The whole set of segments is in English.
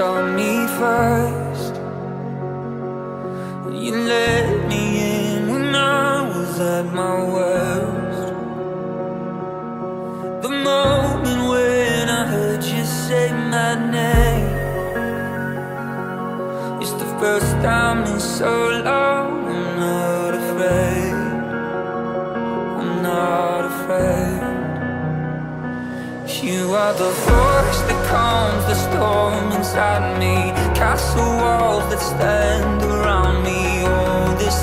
saw me first. You let me in when I was at my worst. The moment when I heard you say my name. It's the first time in so long. the force that calms the storm inside me. Castle walls that stand around me. All this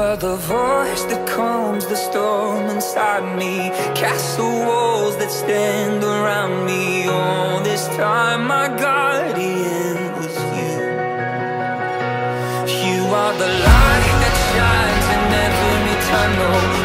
are the voice that calms the storm inside me. Castle walls that stand around me. All this time my guardian was you. You are the light that shines in every tunnel.